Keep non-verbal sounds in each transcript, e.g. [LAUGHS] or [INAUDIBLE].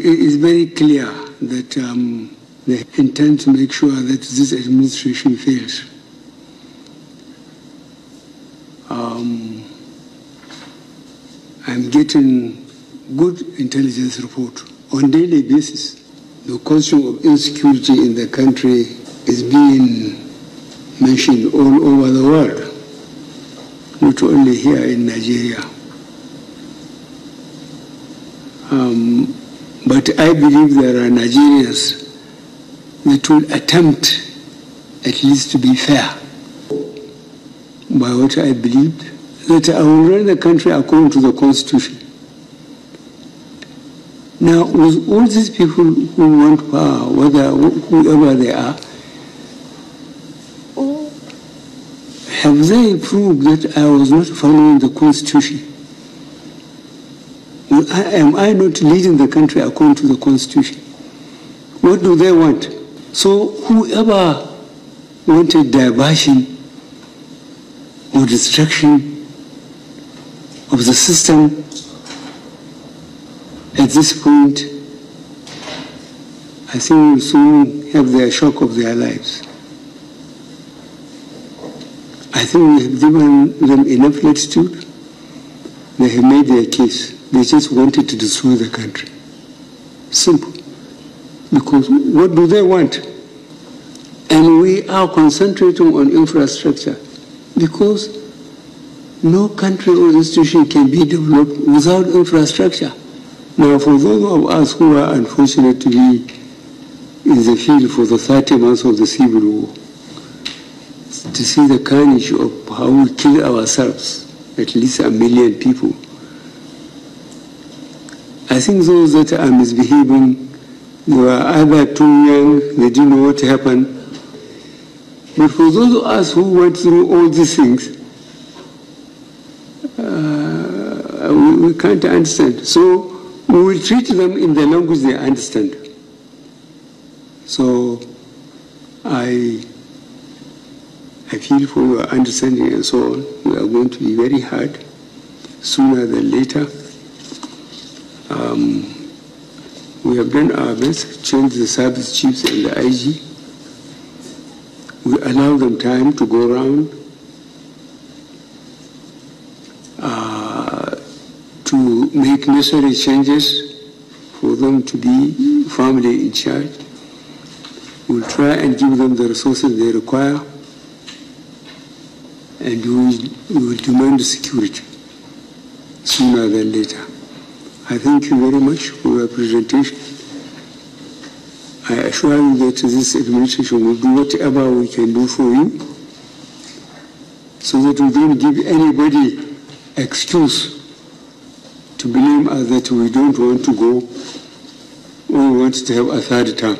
is very clear that um, they intend to make sure that this administration fails. Um, I'm getting good intelligence report on daily basis. The question of insecurity in the country is being mentioned all over the world, not only here in Nigeria. Um, but I believe there are Nigerians that will attempt at least to be fair by what I believed, that I will run the country according to the Constitution. Now, with all these people who want power, whether whoever they are, have they proved that I was not following the Constitution? Am I not leading the country according to the Constitution? What do they want? So whoever wanted diversion or destruction of the system at this point, I think will soon have the shock of their lives. I think we have given them enough latitude. They have made their case. They just wanted to destroy the country. Simple. Because what do they want? And we are concentrating on infrastructure because no country or institution can be developed without infrastructure. Now, for those of us who are unfortunate to be in the field for the 30 months of the Civil War, to see the carnage of how we kill ourselves, at least a million people, I think those that are misbehaving, they were either too young, they didn't know what happened. But for those of us who went through all these things, uh, we, we can't understand. So we will treat them in the language they understand. So I, I feel for your understanding and so on. We are going to be very hard sooner than later. Um, we have done our best, changed the service chiefs and the IG. We allow them time to go around uh, to make necessary changes for them to be firmly in charge. We'll try and give them the resources they require and we will, we will demand security sooner than later. I thank you very much for your presentation. I assure you that this administration will do whatever we can do for you so that we don't give anybody excuse to blame us that we don't want to go or we want to have a third term.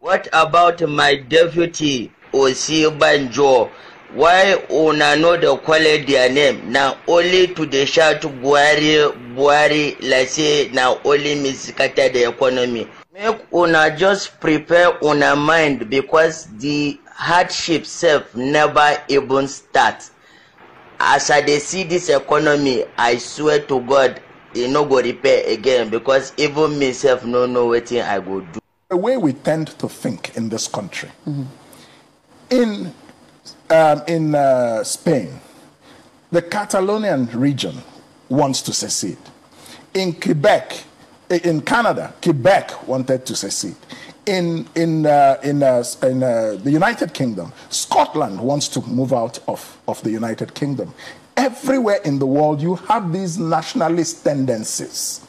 What about my deputy Osinbajo? Why una no dey call their name na only to dey shout buhari buhari like say na only me scatter the economy make una just prepare una mind because the hardship sef never even start as i dey see this economy i swear to god e no go repair again because even me sef no know wetin i go do. the way we tend to think in this country mm -hmm. in um, in uh, Spain, the Catalonian region wants to secede. In Quebec, in Canada, Quebec wanted to secede. In, in, uh, in, uh, in uh, the United Kingdom, Scotland wants to move out of, of the United Kingdom. Everywhere in the world, you have these nationalist tendencies.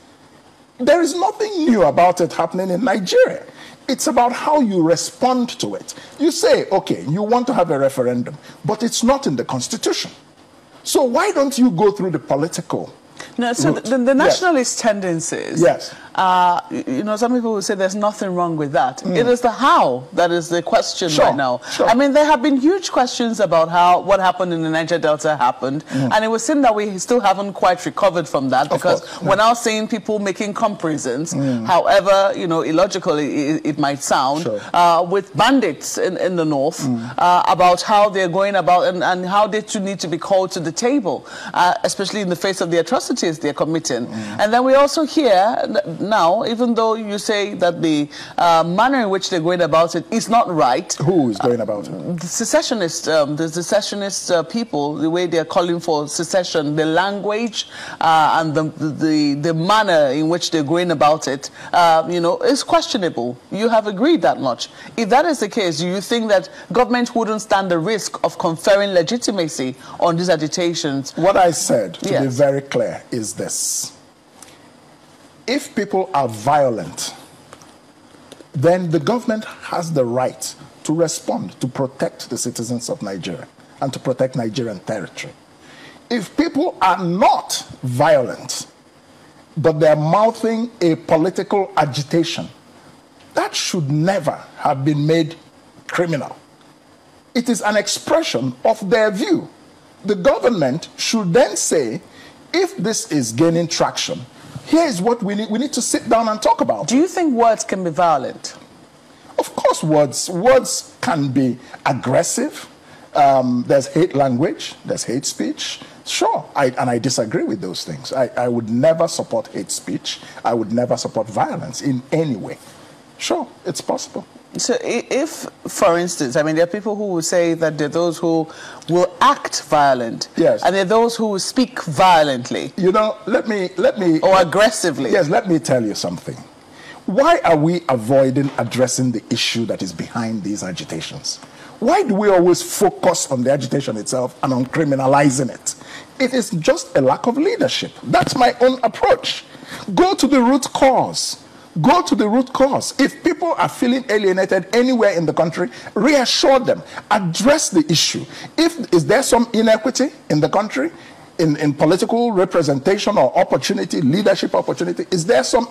There is nothing new about it happening in Nigeria. It's about how you respond to it. You say, okay, you want to have a referendum, but it's not in the Constitution. So why don't you go through the political? No, so the, the, nationalist yes. tendencies. Yes. Uh, you know, some people will say there's nothing wrong with that. Mm. It is the how that is the question sure, right now. Sure. I mean, there have been huge questions about how what happened in the Niger Delta happened, mm. and it was seen that we still haven't quite recovered from that because we're now seeing people making comparisons, mm. however, you know, illogically it, it might sound, sure. uh, with bandits in, in the north Mm. uh, about how they're going about and, and how they too need to be called to the table, uh, especially in the face of the atrocities they're committing. Mm. And then we also hear now, even though you say that the uh, manner in which they're going about it is not right. Who is going about it? The secessionist, um, the secessionist uh, people, the way they're calling for secession, the language uh, and the, the, the manner in which they're going about it, uh, you know, is questionable. You have agreed that much. If that is the case, do you think that government wouldn't stand the risk of conferring legitimacy on these agitations? What I said, to yes. be very clear, is this if people are violent, then the government has the right to respond to protect the citizens of Nigeria and to protect Nigerian territory. If people are not violent, but they're mouthing a political agitation, that should never have been made criminal. It is an expression of their view. The government should then say, if this is gaining traction, here is what we need. We need to sit down and talk about. Do you think words can be violent? Of course, words. Words can be aggressive. Um, there's hate language. There's hate speech. Sure, I, and I disagree with those things. I, I would never support hate speech. I would never support violence in any way. Sure, it's possible. So, if, for instance, I mean, there are people who will say that there are those who will act violent, yes, and there are those who will speak violently. You know, let me let me or aggressively. Yes, let me tell you something. Why are we avoiding addressing the issue that is behind these agitations? Why do we always focus on the agitation itself and on criminalizing it? It is just a lack of leadership. That's my own approach. Go to the root cause. Go to the root cause. If people are feeling alienated anywhere in the country, reassure them. Address the issue. If is there some inequity in the country, in, in political representation or opportunity, leadership opportunity? Is there some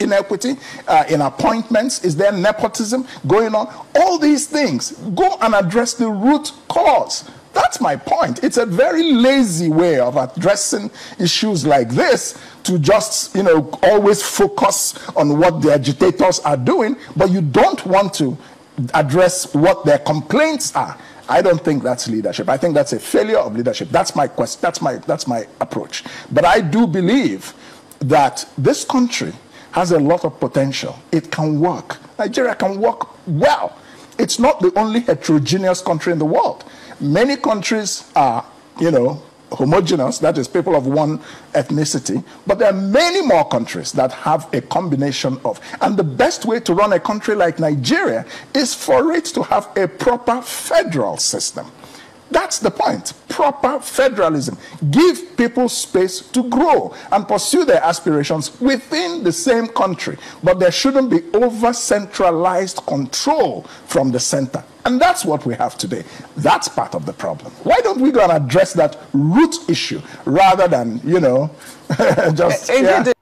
inequity uh, in appointments? Is there nepotism going on? All these things, go and address the root cause. That's my point. It's a very lazy way of addressing issues like this to just, you know, always focus on what the agitators are doing, but you don't want to address what their complaints are. I don't think that's leadership. I think that's a failure of leadership. That's my quest. That's my that's my approach. But I do believe that this country has a lot of potential. It can work. Nigeria can work well. It's not the only heterogeneous country in the world. Many countries are, you know, homogeneous, that is, people of one ethnicity, but there are many more countries that have a combination of. And the best way to run a country like Nigeria is for it to have a proper federal system. That's the point. Proper federalism. Give people space to grow and pursue their aspirations within the same country. But there shouldn't be over centralized control from the center. And that's what we have today. That's part of the problem. Why don't we go and address that root issue rather than, you know, [LAUGHS] just. Yeah.